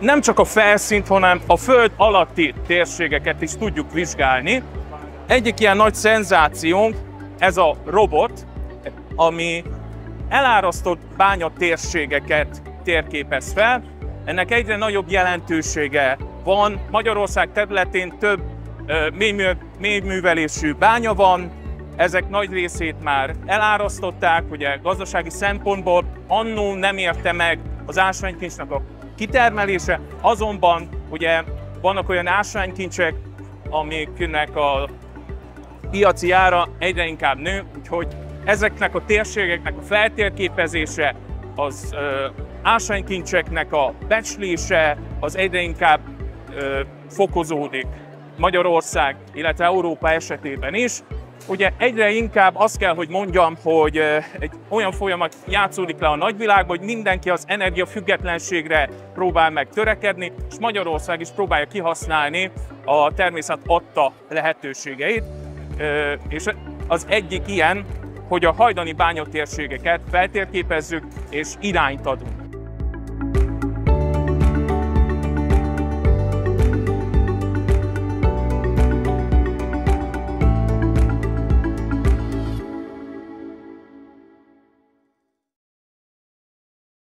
nem csak a felszínt, hanem a föld alatti térségeket is tudjuk vizsgálni. Egyik ilyen nagy szenzációnk ez a robot, ami elárasztott bányatérségeket térképez fel. Ennek egyre nagyobb jelentősége van. Magyarország területén több mélyművelésű bánya van, ezek nagy részét már elárasztották, ugye gazdasági szempontból annó nem érte meg az ásványkincsnek a kitermelése, azonban ugye vannak olyan ásványkincsek, amiknek a piaci ára egyre inkább nő, úgyhogy ezeknek a térségeknek a feltérképezése, az ö, ásványkincseknek a becslése, az egyre inkább ö, fokozódik Magyarország, illetve Európa esetében is. Ugye egyre inkább azt kell, hogy mondjam, hogy egy olyan folyamat játszódik le a nagyvilágban, hogy mindenki az energiafüggetlenségre próbál meg törekedni, és Magyarország is próbálja kihasználni a természet adta lehetőségeit. És az egyik ilyen, hogy a hajdani bányatérségeket feltérképezzük és irányt adunk.